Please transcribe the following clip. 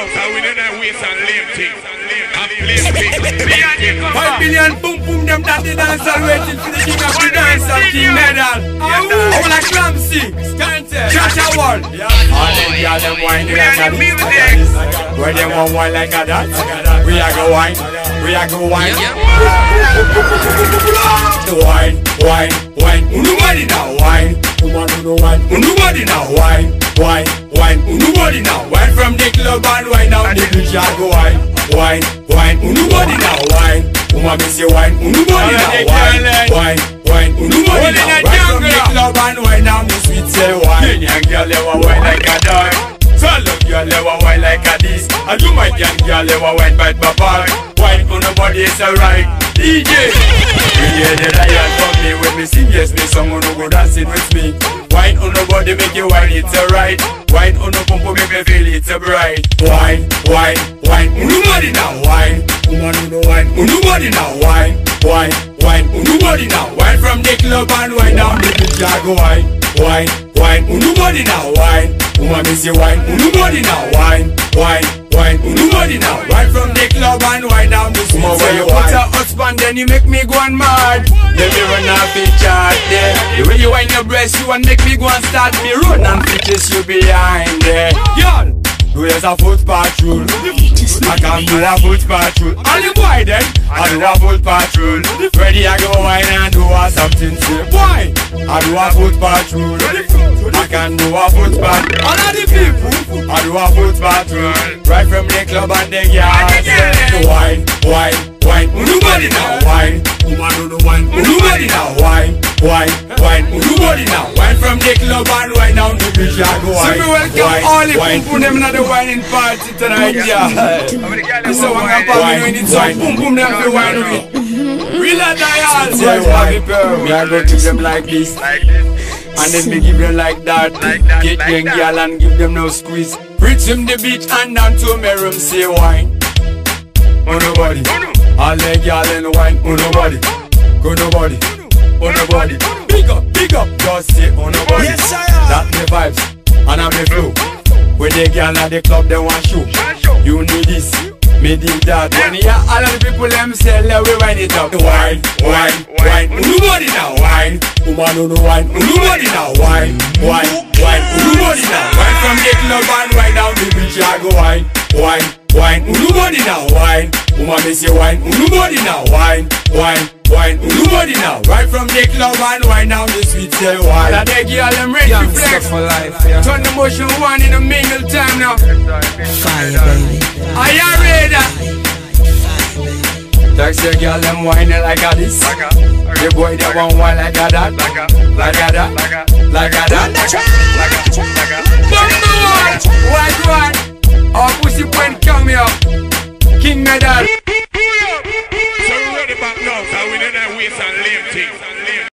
now, so we don't waste and lame things. And. Five million boom boom them that the dancer waiting for the king of the dancer king medal. Oh, like Clamsy, Chacha Wall. All them girl them whining like a this. Where them want wine like a that. We a go wine, we a go wine. The wine, wine, wine. Unubody now wine. Woman who no wine. Unubody now wine, wine, wine. Unubody now wine from the club and wine down the beach. I go wine, wine, wine. Unubody now wine. Woman me say wine. Unubody now wine, wine, wine. Unubody now wine from the club and wine down the sweet say wine. Young girl, they want wine like a dog. So love girl, they want wine like a this. I do my young girl, they want wine bite my bar. Wine on nobody is alright. DJ, you hear the lion from me when me sing yes me song on go dancing with me. Wine on nobody make you wine it's alright. Wine on no pump make me feel it's a bright. Wine, wine, wine. Unubody now wine. Woman who no wine. Unubody now wine, wine, wine. Unubody now wine from the club and wine down the beach. I go wine, wine, wine. Unubody now wine. Woman me say wine. Unubody now wine, wine, wine. Unubody now wine from the club and wine down the street. When you put husband, then you make me go on mad. Let me run off the chart there. The way you wine your breast, you want make me go and start me run and fitness you behind there. Girl, do as a foot patrol. I can do a foot patrol. And the boy then, I do a foot patrol. Something say boy. I do a foot patrol. I can do a foot patrol. All of the people, I do a foot patrol. Right from the club and the yard. The wine, wine, wine. Nobody now wine. Woman do the wine. Nobody now wine, wine, wine. Nobody now wine from the club and wine down the beach. Go wine. So me welcome all the people them in the whining party tonight, yeah. So I'm gonna party when it's up, boom boom them the wine with. Real and dial. Say wine, we are gonna give them like this. And then we give them like that. Get young girl and give them no squeeze. Reach him the beach and down to my room, say wine. Oh nobody. All the girl in the wine, oh nobody. Go nobody. Oh nobody. Big up, big up. Just say oh nobody. Yes, I am. That me vibes and I'm the flow. When the girl at the club they want show. You need this. Me did that. When you hear all of the people them Let we wind it up. Wine, wine, wine. Nobody now? Wine. Woman no wine. Nobody now? Wine, wine, wine. Nobody now? Wine From the club and wine down the beach I go wine, wine, wine. Nobody now? Wine. Woman me say wine. Nobody now? Wine, wine, wine. Nobody now? Right from the club and wine down the street Say wine. Now the girl them ready to flex for life, yeah. Turn the motion one in a mingle time now. Fire, baby. Ready? Text your girl them whining like a this. The boy they want wine like a that. Like a that. Like a. That. Number one. White one Our pussy point come here. King medal. So ready back now, so we don't waste and lame things.